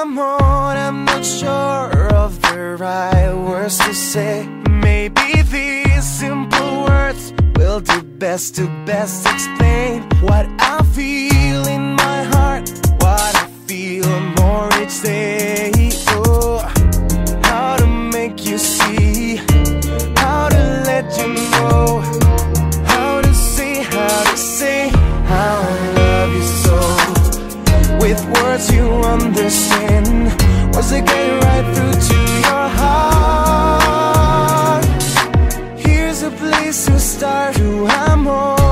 amor I'm not sure of the right words to say. Maybe these simple words will do best to best explain What I feel in my heart. What I feel more each day amor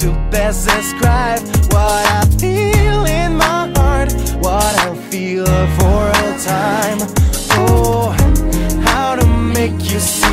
to best describe what I feel in my heart, what I feel for all time. Oh, how to make you see,